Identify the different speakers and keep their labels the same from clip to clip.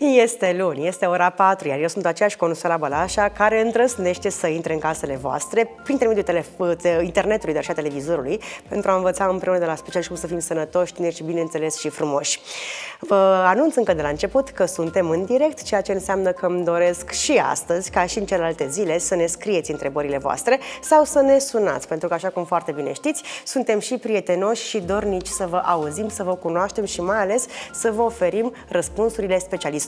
Speaker 1: Este luni, este ora 4, iar eu sunt aceeași Consuela Bălașa care îndrăsnește să intre în casele voastre prin intermediul telef- internetului, dar și a televizorului, pentru a învăța împreună de la specialiști cum să fim sănătoși, tineri și bineînțeles și frumoși. Vă anunț încă de la început că suntem în direct, ceea ce înseamnă că îmi doresc și astăzi, ca și în celelalte zile, să ne scrieți întrebările voastre sau să ne sunați, pentru că așa cum foarte bine știți, suntem și prietenoși și dornici să vă auzim, să vă cunoaștem și mai ales să vă oferim răspunsurile specialistului.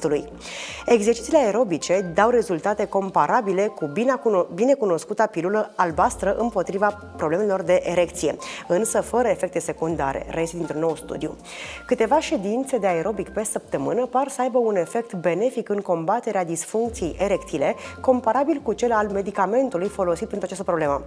Speaker 1: Exercițiile aerobice dau rezultate comparabile cu bine cunoscuta pilulă albastră împotriva problemelor de erecție, însă fără efecte secundare, reiese dintr-un nou studiu. Câteva ședințe de aerobic pe săptămână par să aibă un efect benefic în combaterea disfuncției erectile, comparabil cu cel al medicamentului folosit pentru această problemă.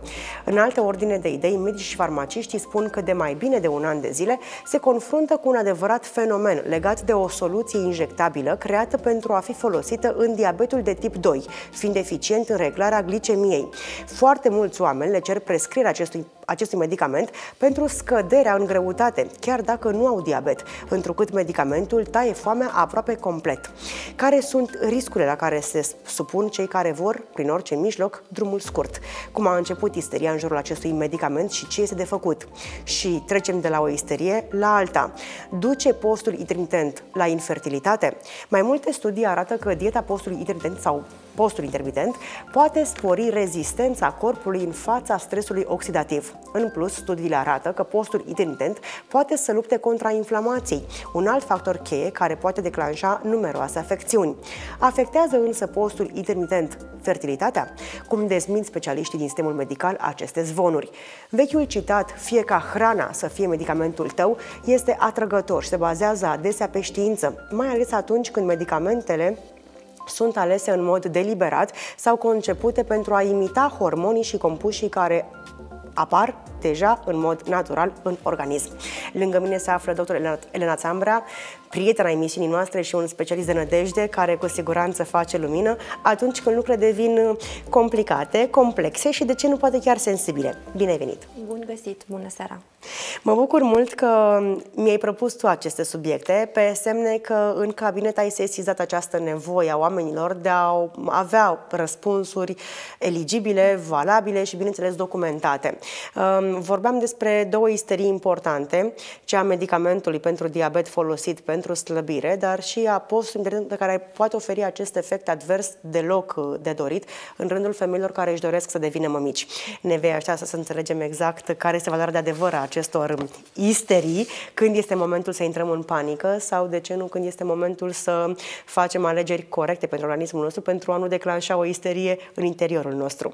Speaker 1: În alte ordine de idei, medici și farmaciștii spun că de mai bine de un an de zile se confruntă cu un adevărat fenomen legat de o soluție injectabilă creată pentru a fi folosită în diabetul de tip 2, fiind eficient în reglarea glicemiei. Foarte mulți oameni le cer prescrierea acestui acestui medicament pentru scăderea în greutate, chiar dacă nu au diabet, întrucât medicamentul taie foamea aproape complet. Care sunt riscurile la care se supun cei care vor, prin orice mijloc, drumul scurt? Cum a început isteria în jurul acestui medicament și ce este de făcut? Și trecem de la o isterie la alta. Duce postul intermitent la infertilitate? Mai multe studii arată că dieta postului intermitent sau postul intermitent poate spori rezistența corpului în fața stresului oxidativ. În plus, studiile arată că postul intermitent poate să lupte contra inflamației, un alt factor cheie care poate declanșa numeroase afecțiuni. Afectează însă postul intermitent fertilitatea? Cum dezmint specialiștii din sistemul medical aceste zvonuri? Vechiul citat, fie ca hrana să fie medicamentul tău, este atrăgător și se bazează adesea pe știință, mai ales atunci când medicamentele sunt alese în mod deliberat sau concepute pentru a imita hormonii și compușii care apar deja în mod natural în organism. Lângă mine se află dr. Elena Țambra, prietena emisiunii noastre și un specialist de nădejde care cu siguranță face lumină atunci când lucrurile devin complicate, complexe și de ce nu poate chiar sensibile. Bine ai venit!
Speaker 2: Bun găsit! Bună seara!
Speaker 1: Mă bucur mult că mi-ai propus tu aceste subiecte, pe semne că în cabinet ai sesizat această nevoie a oamenilor de a avea răspunsuri eligibile, valabile și, bineînțeles, documentate. Vorbeam despre două isterii importante, cea a medicamentului pentru diabet folosit pentru slăbire, dar și a postului pe care poate oferi acest efect advers deloc de dorit în rândul femeilor care își doresc să devină mămici. Ne vei așa să înțelegem exact care este valoarea de adevăr a acestor isterii, când este momentul să intrăm în panică sau, de ce nu, când este momentul să facem alegeri corecte pentru organismul nostru pentru a nu declanșa o isterie în interiorul nostru.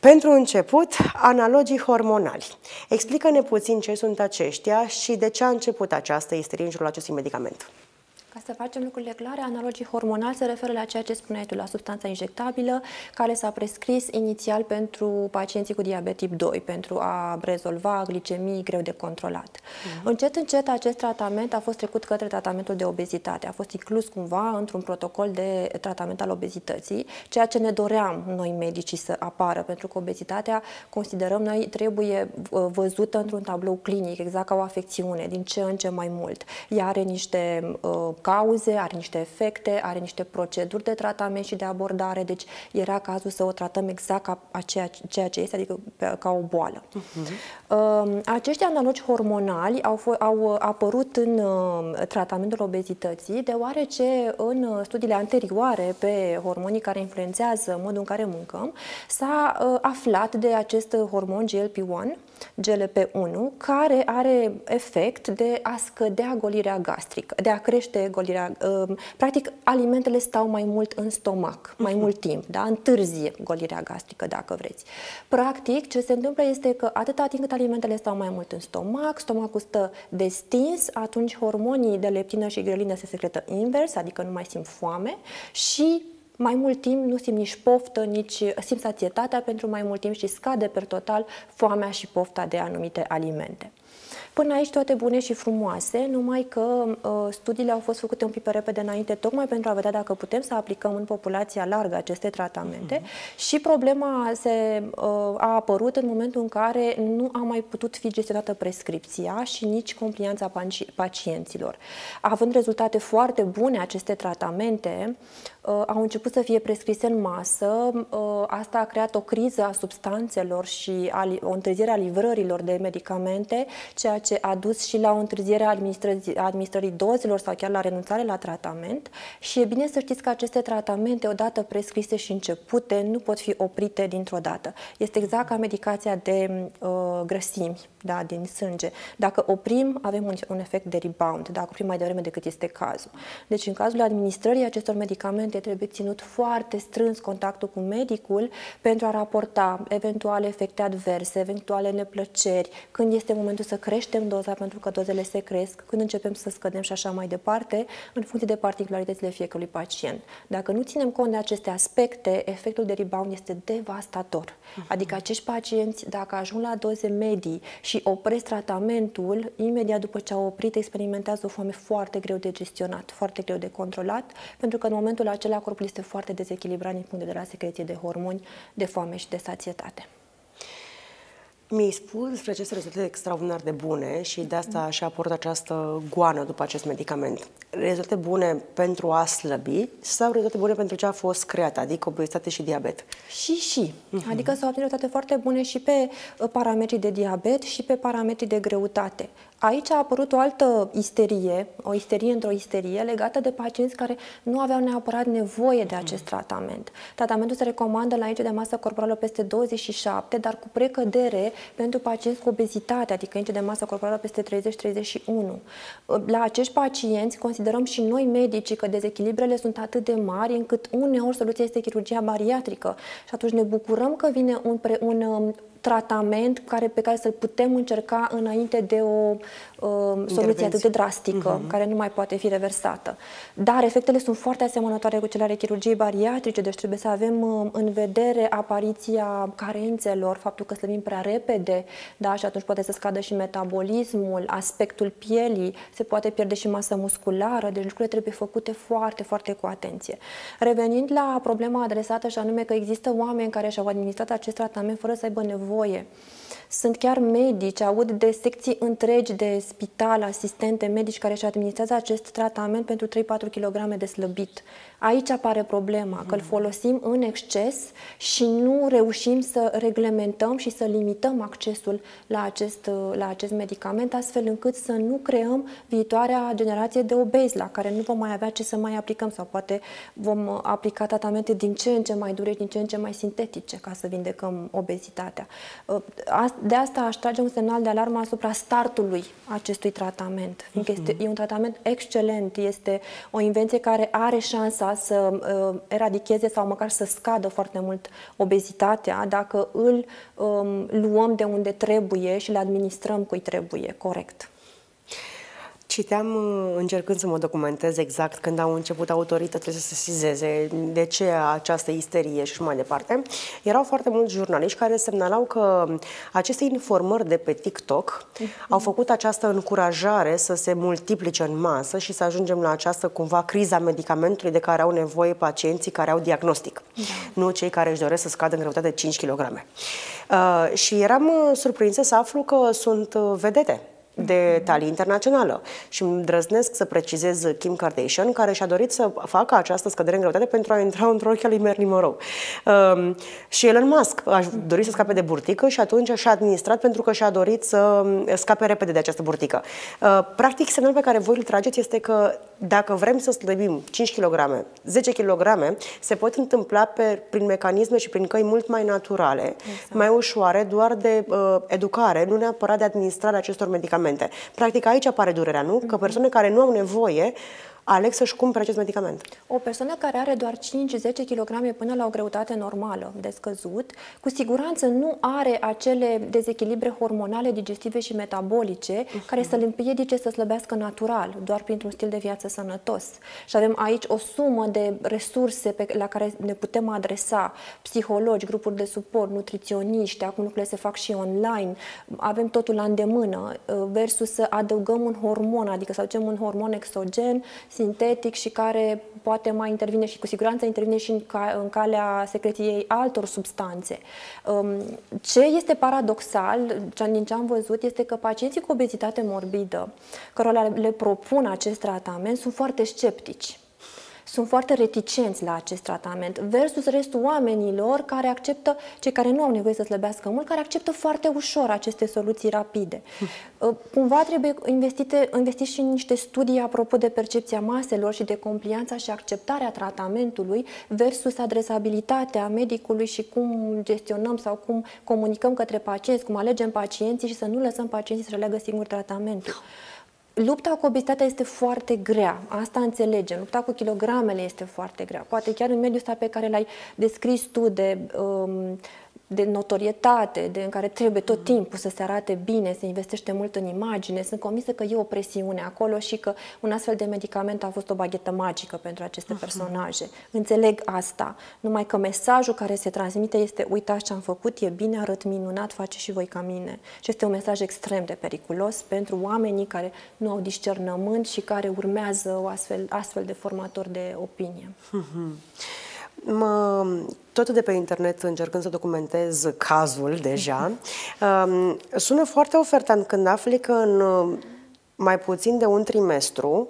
Speaker 1: Pentru început, analogii hormonali. Explică-ne puțin ce sunt aceștia și de ce a început această isterie în jurul acestui medicament.
Speaker 2: Ca să facem lucrurile clare, analogii hormonali se referă la ceea ce spuneai tu, la substanța injectabilă care s-a prescris inițial pentru pacienții cu diabet tip 2, pentru a rezolva glicemii greu de controlat. Uh-huh. Încet, încet, acest tratament a fost trecut către tratamentul de obezitate. A fost inclus cumva într-un protocol de tratament al obezității, ceea ce ne doream noi medicii să apară, pentru că obezitatea, considerăm noi, trebuie uh, văzută într-un tablou clinic, exact ca o afecțiune, din ce în ce mai mult. Ea are niște uh, cauze, are niște efecte, are niște proceduri de tratament și de abordare, deci era cazul să o tratăm exact ca aceea, ceea ce este, adică ca o boală. Uh-huh. Acești analogi hormonali au, au apărut în uh, tratamentul obezității, deoarece în uh, studiile anterioare pe hormonii care influențează modul în care mâncăm, s-a uh, aflat de acest hormon GLP-1, GLP-1, care are efect de a scădea golirea gastrică, de a crește golirea. Um, practic, alimentele stau mai mult în stomac, mai uh-huh. mult timp, da? întârzie golirea gastrică, dacă vreți. Practic, ce se întâmplă este că atâta timp cât alimentele stau mai mult în stomac, stomacul stă destins, atunci hormonii de leptină și grelină se secretă invers, adică nu mai simt foame și mai mult timp nu simt nici poftă, nici simt sațietatea pentru mai mult timp și scade per total foamea și pofta de anumite alimente. Până aici toate bune și frumoase, numai că uh, studiile au fost făcute un pic pe repede înainte, tocmai pentru a vedea dacă putem să aplicăm în populația largă aceste tratamente uh-huh. și problema se, uh, a apărut în momentul în care nu a mai putut fi gestionată prescripția și nici complianța pacienților. Având rezultate foarte bune aceste tratamente, uh, au început să fie prescrise în masă. Uh, asta a creat o criză a substanțelor și a, o întârziere a livrărilor de medicamente, ceea ce a dus și la o întârziere a administrării, administrării dozelor sau chiar la renunțare la tratament. Și e bine să știți că aceste tratamente, odată prescrise și începute, nu pot fi oprite dintr-o dată. Este exact ca medicația de uh, grăsimi da, din sânge. Dacă oprim, avem un, un efect de rebound, dacă oprim mai devreme decât este cazul. Deci, în cazul administrării acestor medicamente, trebuie ținut foarte strâns contactul cu medicul pentru a raporta eventuale efecte adverse, eventuale neplăceri, când este momentul să creștem doza pentru că dozele se cresc, când începem să scădem și așa mai departe, în funcție de particularitățile fiecărui pacient. Dacă nu ținem cont de aceste aspecte, efectul de rebound este devastator. Adică acești pacienți, dacă ajung la doze medii și opresc tratamentul, imediat după ce au oprit, experimentează o foame foarte greu de gestionat, foarte greu de controlat, pentru că în momentul acela corpul este foarte dezechilibrat din punct de vedere a secreției de hormoni, de foame și de sațietate.
Speaker 1: Mi-ai spus despre aceste rezultate extraordinar de bune și de asta și-a apărut această goană după acest medicament. Rezultate bune pentru a slăbi sau rezultate bune pentru ce a fost creat, adică obezitate și diabet?
Speaker 2: Și, și. Uh-huh. Adică s-au obținut rezultate foarte bune și pe uh, parametrii de diabet și pe parametrii de greutate. Aici a apărut o altă isterie, o isterie într-o isterie legată de pacienți care nu aveau neapărat nevoie de acest tratament. Tratamentul se recomandă la indice de masă corporală peste 27, dar cu precădere pentru pacienți cu obezitate, adică indice de masă corporală peste 30-31. La acești pacienți considerăm și noi medicii că dezechilibrele sunt atât de mari încât uneori soluția este chirurgia bariatrică și atunci ne bucurăm că vine un, pre, un tratament care, pe care să-l putem încerca înainte de o uh, soluție atât de drastică, uh-huh. care nu mai poate fi reversată. Dar efectele sunt foarte asemănătoare cu cele ale chirurgiei bariatrice, deci trebuie să avem uh, în vedere apariția carențelor, faptul că slăbim prea repede, da, și atunci poate să scadă și metabolismul, aspectul pielii, se poate pierde și masă musculară, deci lucrurile trebuie făcute foarte, foarte cu atenție. Revenind la problema adresată și anume că există oameni care și-au administrat acest tratament fără să aibă nevoie nevoie. Sunt chiar medici, aud de secții întregi de spital, asistente, medici care își administrează acest tratament pentru 3-4 kg de slăbit. Aici apare problema, că îl folosim în exces și nu reușim să reglementăm și să limităm accesul la acest, la acest medicament, astfel încât să nu creăm viitoarea generație de obezi, la care nu vom mai avea ce să mai aplicăm sau poate vom aplica tratamente din ce în ce mai dure și din ce în ce mai sintetice ca să vindecăm obezitatea. De asta aș trage un semnal de alarmă asupra startului acestui tratament, fiindcă este, e un tratament excelent, este o invenție care are șansa să uh, eradicheze sau măcar să scadă foarte mult obezitatea dacă îl um, luăm de unde trebuie și le administrăm cui trebuie, corect.
Speaker 1: Citeam uh, încercând să mă documentez exact când au început autoritățile să se sizeze de ce această isterie și mai departe. Erau foarte mulți jurnaliști care semnalau că aceste informări de pe TikTok uh-huh. au făcut această încurajare să se multiplice în masă și să ajungem la această cumva criza medicamentului de care au nevoie pacienții care au diagnostic, da. nu cei care își doresc să scadă în greutate de 5 kg. Uh, și eram uh, surprinsă să aflu că sunt uh, vedete de talie internațională. Și îmi drăznesc să precizez Kim Kardashian, care și-a dorit să facă această scădere în greutate pentru a intra într-o ochea lui Marilyn Monroe. Um, și Elon Musk a dorit să scape de burtică și atunci și-a administrat pentru că și-a dorit să scape repede de această burtică. Uh, practic, semnul pe care voi îl trageți este că dacă vrem să slăbim 5 kg, 10 kg, se pot întâmpla pe, prin mecanisme și prin căi mult mai naturale, exact. mai ușoare, doar de uh, educare, nu neapărat de administrarea acestor medicamente medicamente. Practic aici apare durerea, nu? Că persoane care nu au nevoie aleg să-și cumpere acest medicament.
Speaker 2: O persoană care are doar 5-10 kg până la o greutate normală de scăzut, cu siguranță nu are acele dezechilibre hormonale, digestive și metabolice uh-huh. care să-l împiedice să slăbească natural, doar printr-un stil de viață sănătos. Și avem aici o sumă de resurse pe, la care ne putem adresa, psihologi, grupuri de suport, nutriționiști, acum lucrurile se fac și online, avem totul la îndemână. versus să adăugăm un hormon, adică să aducem un hormon exogen, sintetic și care poate mai intervine și cu siguranță intervine și în, ca, în calea secreției altor substanțe. Um, ce este paradoxal, din ce am văzut, este că pacienții cu obezitate morbidă, cărora le propun acest tratament, sunt foarte sceptici sunt foarte reticenți la acest tratament, versus restul oamenilor care acceptă, cei care nu au nevoie să slăbească mult, care acceptă foarte ușor aceste soluții rapide. Uh, cumva trebuie investite, investiți și în niște studii apropo de percepția maselor și de complianța și acceptarea tratamentului versus adresabilitatea medicului și cum gestionăm sau cum comunicăm către pacienți, cum alegem pacienții și să nu lăsăm pacienții să aleagă singur tratamentul. Lupta cu obezitatea este foarte grea, asta înțelegem. Lupta cu kilogramele este foarte grea. Poate chiar în mediul ăsta pe care l-ai descris tu de um, de notorietate, de, în care trebuie tot timpul să se arate bine, se investește mult în imagine. Sunt convinsă că e o presiune acolo și că un astfel de medicament a fost o baghetă magică pentru aceste personaje. Uh-huh. Înțeleg asta, numai că mesajul care se transmite este uitați ce am făcut, e bine, arăt minunat, face și voi ca mine. Și este un mesaj extrem de periculos pentru oamenii care nu au discernământ și care urmează o astfel, astfel de formator de opinie. Uh-huh.
Speaker 1: Mă, tot de pe internet, încercând să documentez cazul deja, um, sună foarte ofertant când afli că în uh, mai puțin de un trimestru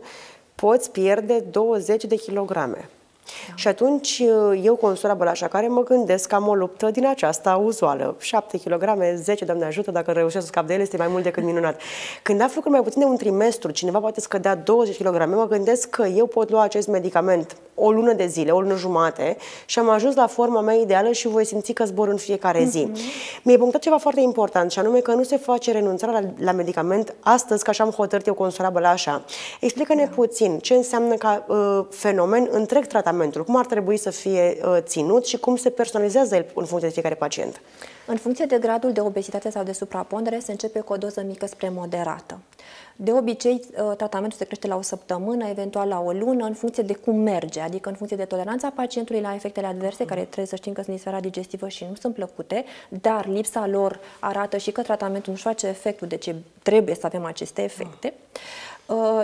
Speaker 1: poți pierde 20 de kilograme. Da. Și atunci uh, eu, consulta Bălașa, care mă gândesc că am o luptă din aceasta uzuală. 7 kg, 10, Doamne ajută, dacă reușesc să scap de ele, este mai mult decât minunat. Când aflu că mai puțin de un trimestru cineva poate scădea 20 kg, mă gândesc că eu pot lua acest medicament o lună de zile, o lună jumate și am ajuns la forma mea ideală și voi simți că zbor în fiecare zi. Mm-hmm. Mi-e punctat ceva foarte important și anume că nu se face renunțarea la, la medicament astăzi, ca așa am hotărât eu consulta așa. Explică-ne da. puțin ce înseamnă ca uh, fenomen întreg tratamentul, cum ar trebui să fie uh, ținut și cum se personalizează el în funcție de fiecare pacient.
Speaker 2: În funcție de gradul de obezitate sau de suprapondere, se începe cu o doză mică spre moderată. De obicei, uh, tratamentul se crește la o săptămână, eventual la o lună, în funcție de cum merge, adică în funcție de toleranța pacientului la efectele adverse, care trebuie să știm că sunt din sfera digestivă și nu sunt plăcute, dar lipsa lor arată și că tratamentul nu-și face efectul, deci trebuie să avem aceste efecte. Uh,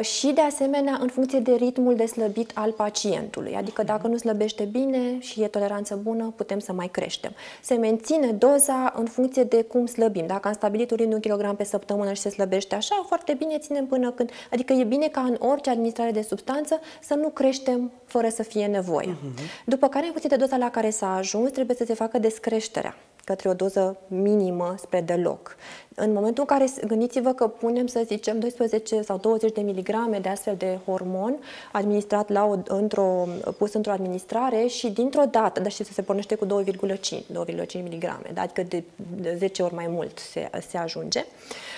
Speaker 2: și, de asemenea, în funcție de ritmul de slăbit al pacientului. Adică dacă nu slăbește bine și e toleranță bună, putem să mai creștem. Se menține doza în funcție de cum slăbim. Dacă am stabilit urin de un kilogram pe săptămână și se slăbește așa, foarte bine ținem până când... Adică e bine ca în orice administrare de substanță să nu creștem fără să fie nevoie. Uh-huh. După care, în funcție de doza la care s-a ajuns, trebuie să se facă descreșterea către o doză minimă spre deloc. În momentul în care gândiți-vă că punem, să zicem, 12 sau 20 de miligrame de astfel de hormon administrat la o, într-o, pus într-o administrare și dintr-o dată, dar știți, se pornește cu 2,5, 2,5 miligrame, da? adică de, de 10 ori mai mult se, se ajunge. Uh,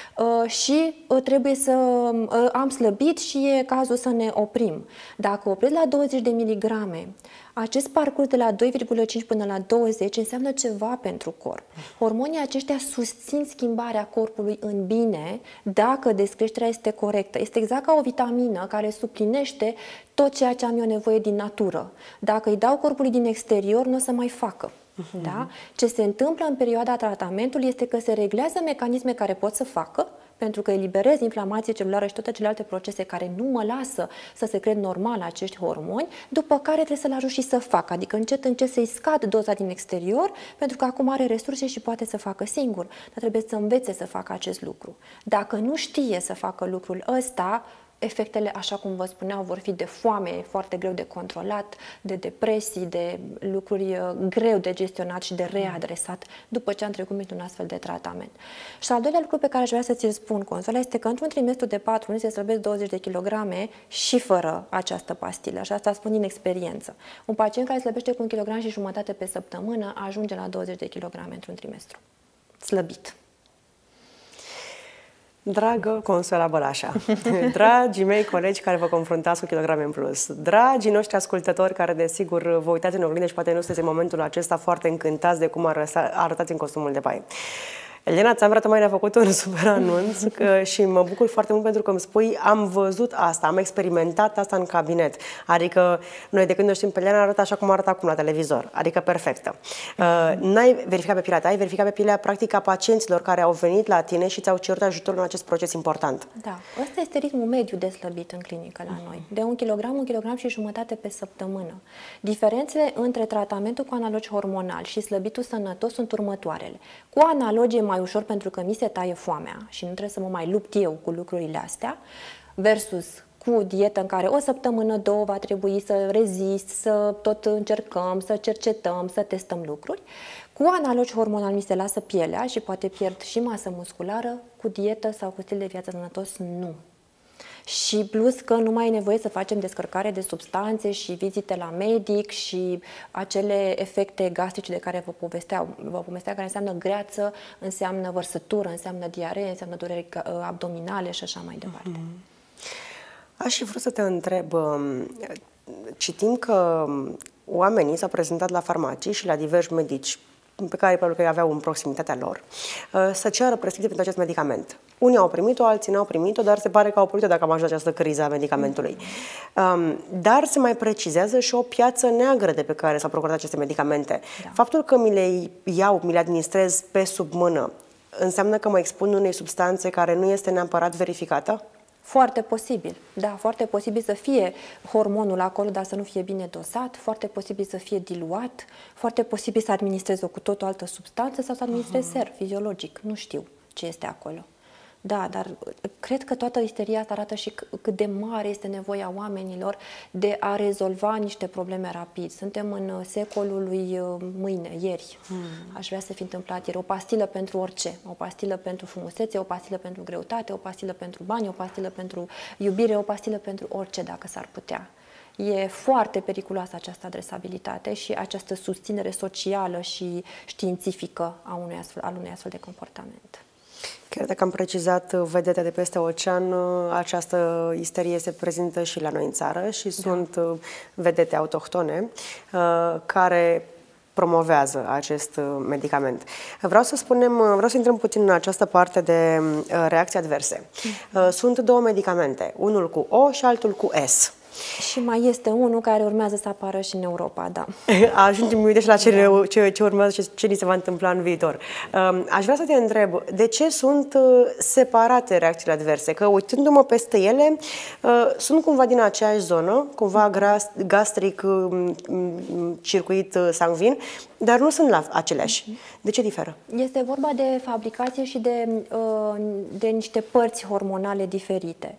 Speaker 2: și uh, trebuie să uh, am slăbit și e cazul să ne oprim. Dacă opresc la 20 de miligrame, acest parcurs de la 2,5 până la 20 înseamnă ceva pentru corp. Hormonii aceștia susțin schimbarea corpului în bine dacă descreșterea este corectă. Este exact ca o vitamină care suplinește tot ceea ce am eu nevoie din natură. Dacă îi dau corpului din exterior, nu o să mai facă. Uh-huh. Da? Ce se întâmplă în perioada tratamentului este că se reglează mecanisme care pot să facă, pentru că eliberez inflamație celulară și toate celelalte procese care nu mă lasă să se cred normal acești hormoni, după care trebuie să-l ajut și să facă, adică încet încet să-i scad doza din exterior, pentru că acum are resurse și poate să facă singur, dar trebuie să învețe să facă acest lucru. Dacă nu știe să facă lucrul ăsta, efectele, așa cum vă spuneau, vor fi de foame, foarte greu de controlat, de depresii, de lucruri uh, greu de gestionat și de readresat după ce am trecut printr-un astfel de tratament. Și al doilea lucru pe care aș vrea să ți-l spun, Consola, este că într-un trimestru de 4 luni se slăbesc 20 de kilograme și fără această pastilă. Și asta spun din experiență. Un pacient care slăbește cu un kilogram și jumătate pe săptămână ajunge la 20 de kilograme într-un trimestru. Slăbit.
Speaker 1: Dragă Consuela Bălașa, dragii mei colegi care vă confruntați cu kilograme în plus, dragii noștri ascultători care desigur vă uitați în oglindă și poate nu sunteți în momentul acesta foarte încântați de cum arătați în costumul de baie. Elena, ți-am vrea mai ne-a făcut un super anunț că, și mă bucur foarte mult pentru că îmi spui am văzut asta, am experimentat asta în cabinet. Adică noi de când o știm pe Elena arată așa cum arată acum la televizor, adică perfectă. Uh, n-ai verificat pe pielea ta, ai verificat pe pielea practic a pacienților care au venit la tine și ți-au cerut ajutor în acest proces important.
Speaker 2: Da, ăsta este ritmul mediu de slăbit în clinică la noi. De un kilogram, un kilogram și jumătate pe săptămână. Diferențele între tratamentul cu analogi hormonal și slăbitul sănătos sunt următoarele. Cu analogie mai ușor pentru că mi se taie foamea și nu trebuie să mă mai lupt eu cu lucrurile astea, versus cu dietă în care o săptămână, două va trebui să rezist, să tot încercăm, să cercetăm, să testăm lucruri. Cu analogi hormonal mi se lasă pielea și poate pierd și masă musculară, cu dietă sau cu stil de viață sănătos nu și plus că nu mai e nevoie să facem descărcare de substanțe și vizite la medic și acele efecte gastrice de care vă povestea, vă povestea care înseamnă greață, înseamnă vărsătură, înseamnă diaree, înseamnă dureri uh, abdominale și așa mai departe. Mm-hmm.
Speaker 1: Aș fi vrut să te întreb, um, citim că oamenii s-au prezentat la farmacii și la diversi medici pe care probabil că aveau în proximitatea lor, uh, să ceară prescripție pentru acest medicament. Unii au primit-o, alții nu au primit-o, dar se pare că au primit-o dacă am ajuns această criză a medicamentului. Um, dar se mai precizează și o piață neagră de pe care s-au procurat aceste medicamente. Da. Faptul că mi le iau, mi le administrez pe sub mână, înseamnă că mă expun unei substanțe care nu este neapărat verificată?
Speaker 2: Foarte posibil, da, foarte posibil să fie hormonul acolo, dar să nu fie bine dosat, foarte posibil să fie diluat, foarte posibil să administreze o cu tot o altă substanță sau să administreze ser fiziologic, nu știu ce este acolo. Da, dar uh, cred că toată isteria asta arată și cât de mare este nevoia oamenilor de a rezolva niște probleme rapid. Suntem în uh, secolul lui uh, mâine, ieri. Hmm. Aș vrea să fi întâmplat ieri. O pastilă pentru orice. O pastilă pentru frumusețe, o pastilă pentru greutate, o pastilă pentru bani, o pastilă pentru iubire, o pastilă pentru orice, dacă s-ar putea. E foarte periculoasă această adresabilitate și această susținere socială și științifică a unui astfel, al unui astfel de comportament.
Speaker 1: Chiar dacă am precizat uh, vedete de peste ocean, uh, această isterie se prezintă și la noi în țară și da. sunt uh, vedete autohtone care promovează acest medicament. Vreau să spunem, vreau să intrăm puțin în această parte de reacții adverse. Mm. Sunt două medicamente, unul cu O și altul cu S.
Speaker 2: Și mai este unul care urmează să apară și în Europa, da.
Speaker 1: Ajungem uite și la ce, da. ce, ce urmează și ce ni se va întâmpla în viitor. Um, aș vrea să te întreb, de ce sunt uh, separate reacțiile adverse? Că uitându-mă peste ele, uh, sunt cumva din aceeași zonă, cumva gastric, um, um, circuit uh, sangvin, dar nu sunt la aceleași. De ce diferă?
Speaker 2: Este vorba de fabricație și de, de niște părți hormonale diferite.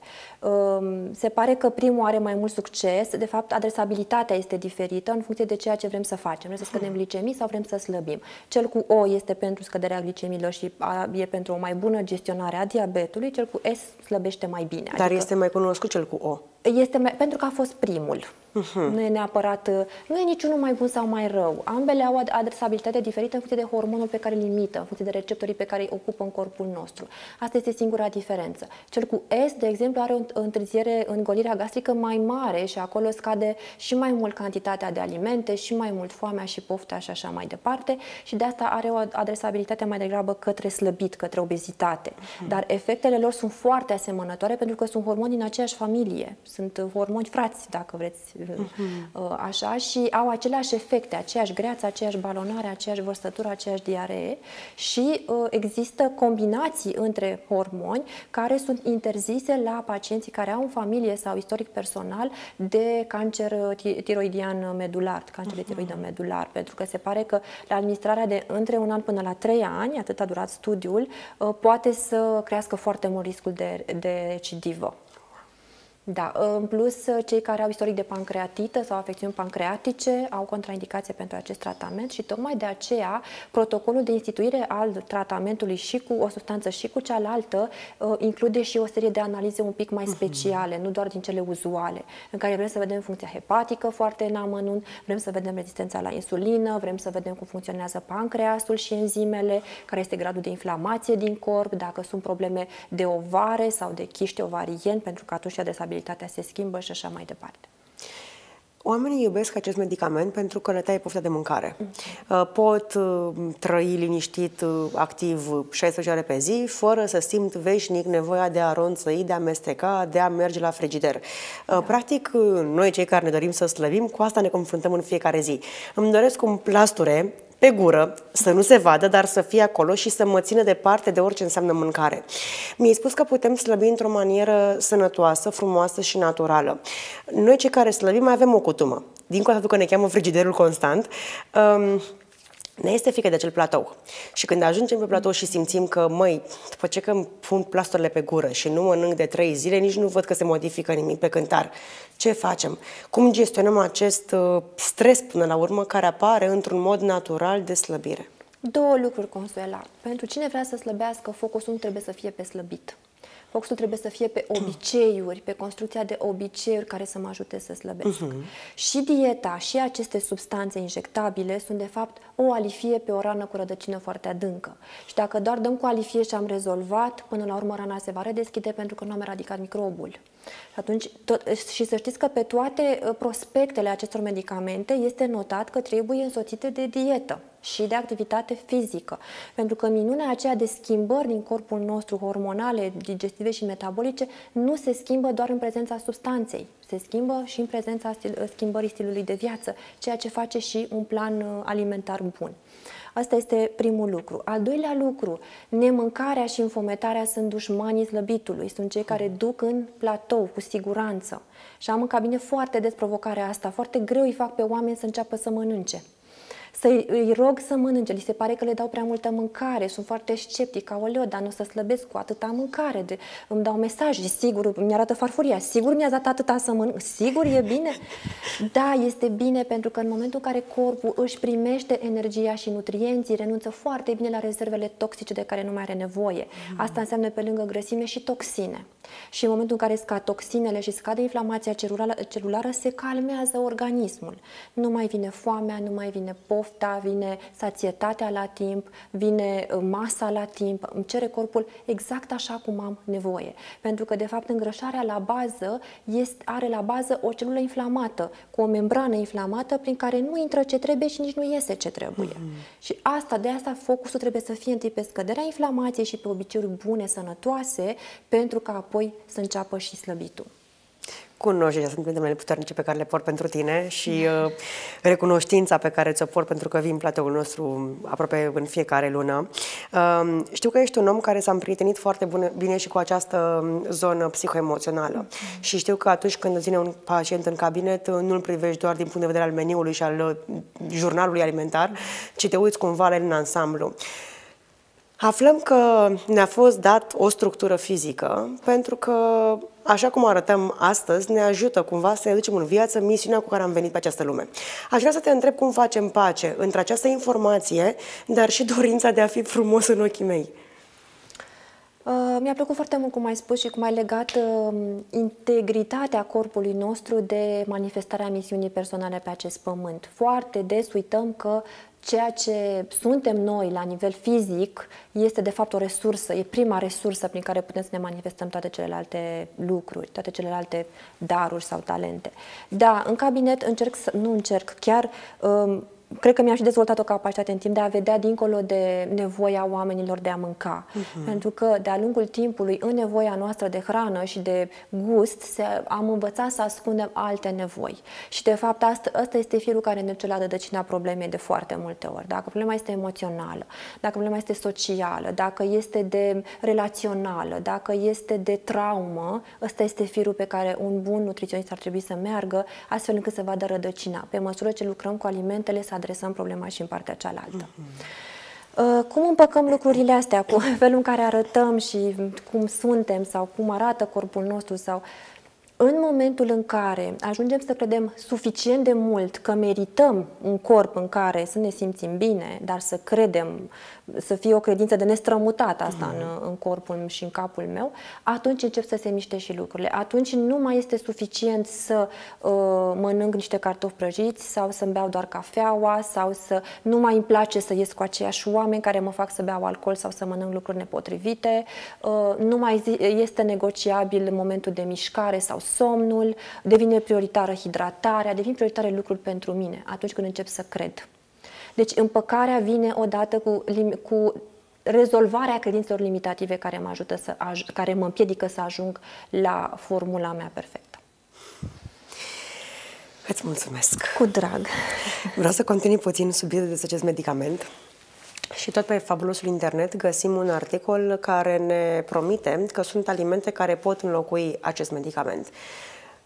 Speaker 2: Se pare că primul are mai mult succes, de fapt adresabilitatea este diferită în funcție de ceea ce vrem să facem. Vrem să scădem glicemii sau vrem să slăbim. Cel cu O este pentru scăderea glicemiilor și e pentru o mai bună gestionare a diabetului, cel cu S slăbește mai bine.
Speaker 1: Dar adică este mai cunoscut cel cu O.
Speaker 2: Este mai, pentru că a fost primul. Uh-huh. Nu e neapărat, nu e niciunul mai bun sau mai rău. Ambele au adresabilitate diferită în funcție de hormonul pe care îl imită, în funcție de receptorii pe care îi ocupă în corpul nostru. Asta este singura diferență. Cel cu S, de exemplu, are o întârziere în golirea gastrică mai mare și acolo scade și mai mult cantitatea de alimente, și mai mult foamea și pofta și așa mai departe și de asta are o adresabilitate mai degrabă către slăbit, către obezitate. Uh-huh. Dar efectele lor sunt foarte asemănătoare pentru că sunt hormoni din aceeași familie. Sunt hormoni frați, dacă vreți uh-huh. așa, și au aceleași efecte, aceeași greață, aceeași balonare, aceeași vărsătură, aceeași diaree și uh, există combinații între hormoni care sunt interzise la pacienții care au în familie sau istoric personal de cancer uh, tiroidian medular, cancer uh-huh. de tiroidă medular, pentru că se pare că la administrarea de între un an până la trei ani, atât a durat studiul, uh, poate să crească foarte mult riscul de, de recidivă. Da, în plus, cei care au istoric de pancreatită sau afecțiuni pancreatice au contraindicație pentru acest tratament și tocmai de aceea protocolul de instituire al tratamentului și cu o substanță și cu cealaltă uh, include și o serie de analize un pic mai mhm. speciale, uh-huh. nu doar din cele uzuale, în care vrem să vedem funcția hepatică foarte în amănunt, vrem să vedem rezistența la insulină, vrem să vedem cum funcționează pancreasul și enzimele, care este gradul de inflamație din corp, dacă sunt probleme de ovare sau de chiști ovarieni, pentru că atunci adresabilitatea se schimbă și așa mai departe.
Speaker 1: Oamenii iubesc acest medicament pentru că le taie pofta de mâncare. Uh, pot uh, trăi liniștit, uh, activ 16 ore pe zi, fără să simt veșnic nevoia de a ronțăi, de a mesteca, de a merge la frigider. Da. Practic, noi cei care ne dorim să slăbim, cu asta ne confruntăm în fiecare zi. Îmi doresc un plasture pe gură, să nu se vadă, dar să fie acolo și să mă țină departe de orice înseamnă mâncare. Mi-ai spus că putem slăbi într-o manieră sănătoasă, frumoasă și naturală. Noi cei care slăbim mai avem o cutumă. Dincolo de că ne cheamă frigiderul constant, um, ne este frică de acel platou. Și când ajungem pe platou și simțim că, măi, după ce că îmi pun plasturile pe gură și nu mănânc de trei zile, nici nu văd că se modifică nimic pe cântar. Ce facem? Cum gestionăm acest uh, stres până la urmă care apare într-un mod natural de slăbire?
Speaker 2: Două lucruri, Consuela. Pentru cine vrea să slăbească, focusul nu trebuie să fie pe slăbit. Focusul trebuie să fie pe obiceiuri, pe construcția de obiceiuri care să mă ajute să slăbesc. Uh-huh. Și dieta și aceste substanțe injectabile sunt de fapt o alifie pe o rană cu rădăcină foarte adâncă. Și dacă doar dăm cu alifie și am rezolvat, până la urmă rana se va redeschide pentru că nu am eradicat microbul. Atunci, tot, și să știți că pe toate uh, prospectele acestor medicamente este notat că trebuie însoțite de dietă și de activitate fizică. Pentru că minunea aceea de schimbări din corpul nostru, hormonale, digestive și metabolice, nu se schimbă doar în prezența substanței, se schimbă și în prezența stil, schimbării stilului de viață, ceea ce face și un plan uh, alimentar bun. Asta este primul lucru. Al doilea lucru, nemâncarea și înfometarea sunt dușmanii slăbitului, sunt cei care duc în platou, cu siguranță. Și am în cabine foarte des provocarea asta, foarte greu îi fac pe oameni să înceapă să mănânce să îi rog să mănânce. Li se pare că le dau prea multă mâncare, sunt foarte sceptic, aoleo, dar nu o să slăbesc cu atâta mâncare. De, îmi dau mesaje, sigur, mi-arată farfuria, sigur mi-a dat atâta să mănânc, sigur e bine? Da, este bine pentru că în momentul în care corpul își primește energia și nutrienții, renunță foarte bine la rezervele toxice de care nu mai are nevoie. Asta înseamnă pe lângă grăsime și toxine. Și în momentul în care scad toxinele și scade inflamația celulară, celulară, se calmează organismul. Nu mai vine foamea, nu mai vine pofta, vine sațietatea la timp, vine uh, masa la timp, îmi cere corpul exact așa cum am nevoie. Pentru că, de fapt, îngrășarea la bază este, are la bază o celulă inflamată, cu o membrană inflamată prin care nu intră ce trebuie și nici nu iese ce trebuie. Mm-hmm. Și asta, de asta, focusul trebuie să fie întâi pe scăderea inflamației și pe obiceiuri bune, sănătoase, pentru că apoi apoi să înceapă și slăbitul.
Speaker 1: Cunoști sentimentele puternice pe care le port pentru tine și uh, recunoștința pe care ți-o port pentru că vii în platoul nostru aproape în fiecare lună. Uh, știu că ești un om care s-a împrietenit foarte bune, bine și cu această um, zonă psihoemoțională mm-hmm. și știu că atunci când vine un pacient în cabinet, uh, nu-l privești doar din punct de vedere al meniului și al uh, jurnalului alimentar, ci te uiți cumva la el în ansamblu. Aflăm că ne-a fost dat o structură fizică pentru că, așa cum arătăm astăzi, ne ajută cumva să ne ducem în viață misiunea cu care am venit pe această lume. Aș vrea să te întreb cum facem pace între această informație, dar și dorința de a fi frumos în ochii mei.
Speaker 2: Uh, mi-a plăcut foarte mult cum ai spus și cum ai legat uh, integritatea corpului nostru de manifestarea misiunii personale pe acest pământ. Foarte des uităm că ceea ce suntem noi la nivel fizic este de fapt o resursă, e prima resursă prin care putem să ne manifestăm toate celelalte lucruri, toate celelalte daruri sau talente. Da, în cabinet încerc să, nu încerc, chiar um, cred că mi-am și dezvoltat o capacitate în timp de a vedea dincolo de nevoia oamenilor de a mânca. Uh-huh. Pentru că de-a lungul timpului, în nevoia noastră de hrană și de gust, se, am învățat să ascundem alte nevoi. Și de fapt asta, asta este firul care ne duce la rădăcina problemei de foarte multe ori. Dacă problema este emoțională, dacă problema este socială, dacă este de relațională, dacă este de traumă, ăsta este firul pe care un bun nutriționist ar trebui să meargă, astfel încât să vadă rădăcina. Pe măsură ce lucrăm cu alimentele, să adresăm problema și în partea cealaltă. Uh-huh. Cum împăcăm lucrurile astea cu felul în care arătăm și cum suntem sau cum arată corpul nostru sau în momentul în care ajungem să credem suficient de mult că merităm un corp în care să ne simțim bine, dar să credem, să fie o credință de nestrămutat asta mm. în, în corpul și în capul meu, atunci încep să se miște și lucrurile. Atunci nu mai este suficient să uh, mănânc niște cartofi prăjiți sau să-mi beau doar cafeaua sau să nu mai îmi place să ies cu aceiași oameni care mă fac să beau alcool sau să mănânc lucruri nepotrivite. Uh, nu mai zi, este negociabil momentul de mișcare sau somnul, devine prioritară hidratarea, devin prioritare lucruri pentru mine atunci când încep să cred. Deci împăcarea vine odată cu, cu rezolvarea credințelor limitative care mă ajută să aj- care mă împiedică să ajung la formula mea perfectă.
Speaker 1: Îți mulțumesc.
Speaker 2: Cu drag.
Speaker 1: Vreau să continui puțin subiectul de acest medicament. Și tot pe fabulosul internet găsim un articol care ne promite că sunt alimente care pot înlocui acest medicament.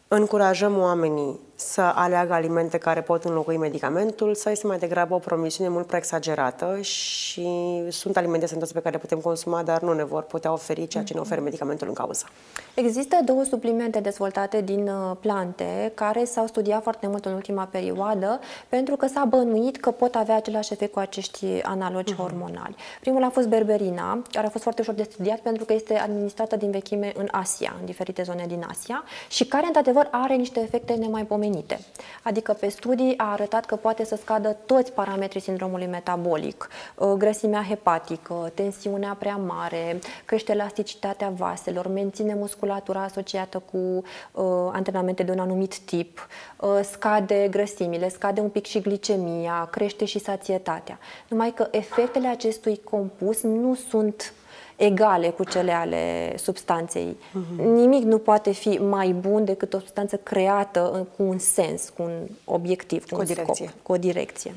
Speaker 1: Încurajăm oamenii să aleagă alimente care pot înlocui medicamentul sau este mai degrabă o promisiune mult prea exagerată și sunt alimente sănătoase pe care le putem consuma, dar nu ne vor putea oferi ceea ce ne oferă medicamentul în cauză.
Speaker 2: Există două suplimente dezvoltate din uh, plante care s-au studiat foarte mult în ultima perioadă pentru că s-a bănuit că pot avea același efect cu acești analogi uh-huh. hormonali. Primul a fost berberina, care a fost foarte ușor de studiat pentru că este administrată din vechime în Asia, în diferite zone din Asia și care, într-adevăr, are niște efecte nemaipomenite omenite. Adică pe studii a arătat că poate să scadă toți parametrii sindromului metabolic, uh, grăsimea hepatică, tensiunea prea mare, crește elasticitatea vaselor, menține musculatura asociată cu uh, antrenamente de un anumit tip, uh, scade grăsimile, scade un pic și glicemia, crește și sațietatea. Numai că efectele acestui compus nu sunt egale cu cele ale substanței. Uh-huh. Nimic nu poate fi mai bun decât o substanță creată cu un sens, cu un obiectiv, cu, cu un direcție. scop, cu o direcție.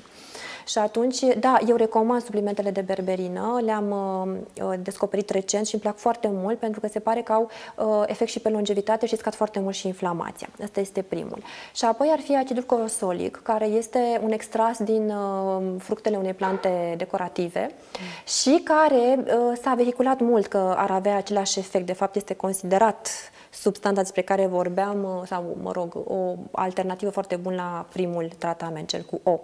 Speaker 2: Și atunci, da, eu recomand suplimentele de berberină, le-am uh, uh, descoperit recent și îmi plac foarte mult pentru că se pare că au uh, efect și pe longevitate și scad foarte mult și inflamația. Asta este primul. Și apoi ar fi acidul corosolic, care este un extras din uh, fructele unei plante decorative mm. și care uh, s-a vehiculat mult că ar avea același efect. De fapt, este considerat substanța despre care vorbeam, uh, sau, mă rog, o alternativă foarte bună la primul tratament, cel cu O.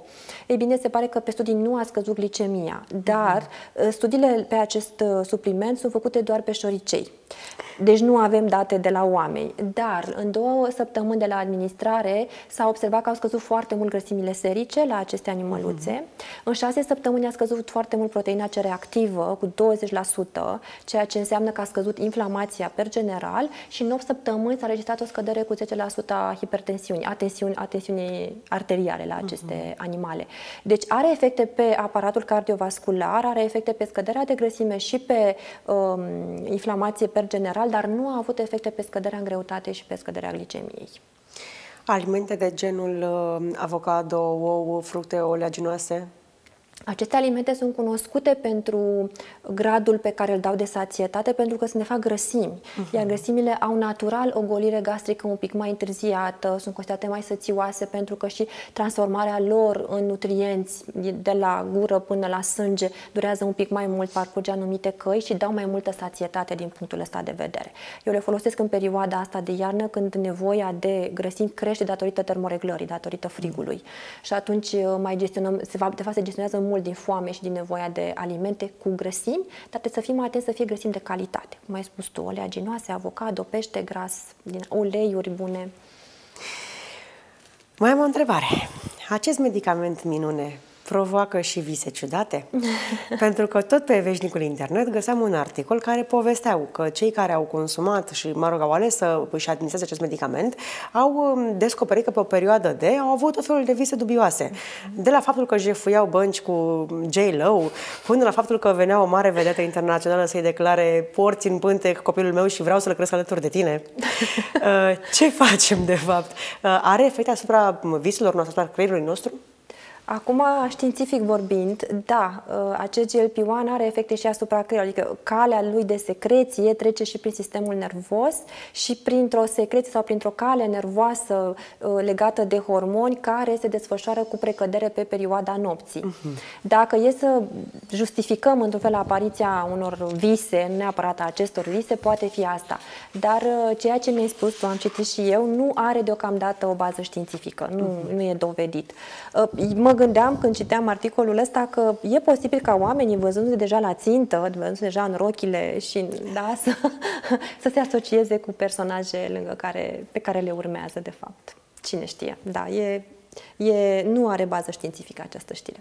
Speaker 2: Ei bine, se pare că pe studii nu a scăzut glicemia, dar uh, studiile pe acest uh, supliment sunt făcute doar pe șoricei. Deci nu avem date de la oameni. Dar în două săptămâni de la administrare s-a observat că au scăzut foarte mult grăsimile serice la aceste animăluțe. Mm-hmm. În șase săptămâni a scăzut foarte mult proteina C reactivă cu 20%, ceea ce înseamnă că a scăzut inflamația per general și în 8 săptămâni s-a registrat o scădere cu 10% a hipertensiunii, a tensiunii, a tensiunii arteriale la aceste mm-hmm. animale. Deci are efecte pe aparatul cardiovascular, are efecte pe scăderea de grăsime și pe um, inflamație per general, dar nu a avut efecte pe scăderea în greutate și pe scăderea glicemiei.
Speaker 1: Alimente de genul uh, avocado, ou, fructe oleaginoase?
Speaker 2: Aceste alimente sunt cunoscute pentru gradul pe care îl dau de sațietate, pentru că sunt de fapt grăsimi. Uh-huh. Iar grăsimile au natural o golire gastrică un pic mai întârziată, sunt considerate mai sățioase pentru că și transformarea lor în nutrienți de la gură până la sânge durează un pic mai mult, parcurge anumite căi și dau mai multă sațietate din punctul ăsta de vedere. Eu le folosesc în perioada asta de iarnă când nevoia de grăsimi crește datorită termoreglării, datorită frigului. Și atunci uh, mai gestionăm, se va, de fapt se gestionează mult din foame și din nevoia de alimente cu grăsimi, dar trebuie să fim atenți să fie grăsimi de calitate. Cum ai spus tu, oleaginoase, avocado, pește gras, din uleiuri bune.
Speaker 1: Mai am o întrebare. Acest medicament minune provoacă și vise ciudate? Pentru că tot pe veșnicul internet găseam un articol care povesteau că cei care au consumat și, mă rog, au ales să își administreze acest medicament, au um, descoperit că pe o perioadă de au avut o felul de vise dubioase. De la faptul că jefuiau bănci cu J-Lo, până la faptul că venea o mare vedetă internațională să-i declare porți în pântec copilul meu și vreau să-l cresc alături de tine. Uh, ce facem, de fapt? Uh, are efecte asupra viselor noastre, asupra creierului nostru?
Speaker 2: Acum, științific vorbind, da, ă, acest GLP-1 are efecte și asupra creierului, adică calea lui de secreție trece și prin sistemul nervos și printr-o secreție sau printr-o cale nervoasă ă, legată de hormoni care se desfășoară cu precădere pe perioada nopții. Uh-huh. Dacă e să justificăm într-un fel apariția unor vise, nu neapărat a acestor vise, poate fi asta. Dar ă, ceea ce mi-ai spus, tu am citit și eu, nu are deocamdată o bază științifică, nu, uh-huh. nu e dovedit. Mă gândeam când citeam articolul ăsta că e posibil ca oamenii văzându-se deja la țintă, văzându-se deja în rochile și da, să, să se asocieze cu personaje lângă care, pe care le urmează de fapt. Cine știe? Da, e, e, nu are bază științifică această știre.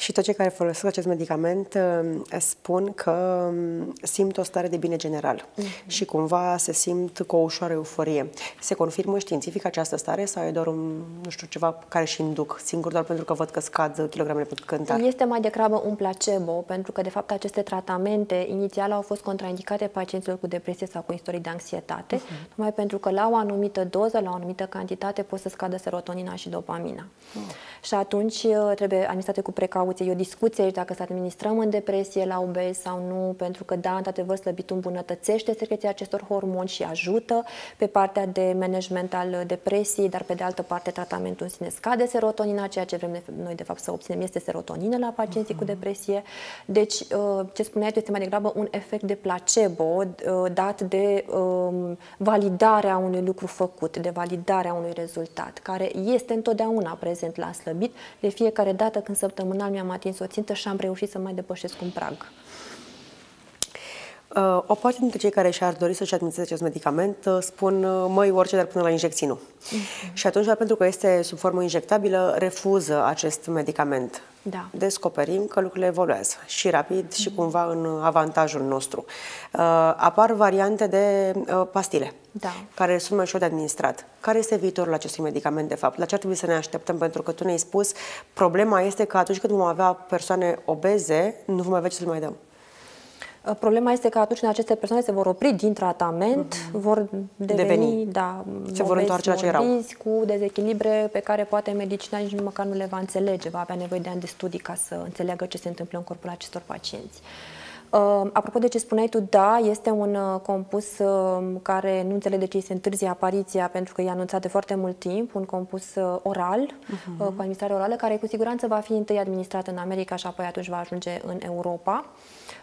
Speaker 1: Și toți cei care folosesc acest medicament uh, spun că um, simt o stare de bine general uh-huh. și cumva se simt cu o ușoară euforie. Se confirmă științific această stare sau e doar un, nu știu, ceva care și induc singur doar pentru că văd că scad kilogramele pe cântar?
Speaker 2: Este mai degrabă un placebo, pentru că de fapt aceste tratamente inițial au fost contraindicate pacienților cu depresie sau cu istorie de anxietate, uh-huh. numai pentru că la o anumită doză, la o anumită cantitate pot să scadă serotonina și dopamina. Uh-huh și atunci uh, trebuie administrate cu precauție. E o discuție aici dacă să administrăm în depresie la obez sau nu, pentru că, da, într-adevăr, slăbitul îmbunătățește secreția acestor hormoni și ajută pe partea de management al depresiei, dar pe de altă parte tratamentul în sine scade serotonina, ceea ce vrem noi de fapt să obținem este serotonină la pacienții uh-huh. cu depresie. Deci, uh, ce spuneai este mai degrabă un efect de placebo uh, dat de um, validarea unui lucru făcut, de validarea unui rezultat, care este întotdeauna prezent la slăbire slăbit, de fiecare dată când săptămânal mi-am atins o țintă și am reușit să mai depășesc un prag.
Speaker 1: Uh, o parte dintre cei care și-ar dori să-și administreze acest medicament uh, spun, uh, măi, orice, dar până la injecții nu. Uh-huh. Și atunci, pentru că este sub formă injectabilă, refuză acest medicament.
Speaker 2: Da.
Speaker 1: Descoperim că lucrurile evoluează și rapid și cumva în avantajul nostru. Uh, apar variante de uh, pastile
Speaker 2: da.
Speaker 1: care sunt mai ușor de administrat. Care este viitorul acestui medicament, de fapt? La ce ar trebui să ne așteptăm? Pentru că tu ne-ai spus, problema este că atunci când vom avea persoane obeze, nu vom avea ce să le mai dăm.
Speaker 2: Uh, problema este că atunci când aceste persoane se vor opri din tratament, mm-hmm. vor deveni, deveni. Da,
Speaker 1: se vor întoarce la ce erau.
Speaker 2: cu dezechilibre pe care poate medicina nici măcar nu le va înțelege, va avea nevoie de ani de studii ca să înțeleagă ce se întâmplă în corpul acestor pacienți. Uh, apropo de ce spuneai tu, da, este un uh, compus uh, care nu înțelege de ce se întârzie apariția pentru că e anunțat de foarte mult timp, un compus uh, oral, uh-huh. cu administrare orală, care cu siguranță va fi întâi administrat în America și apoi atunci va ajunge în Europa.